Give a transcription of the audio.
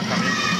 imediatamente.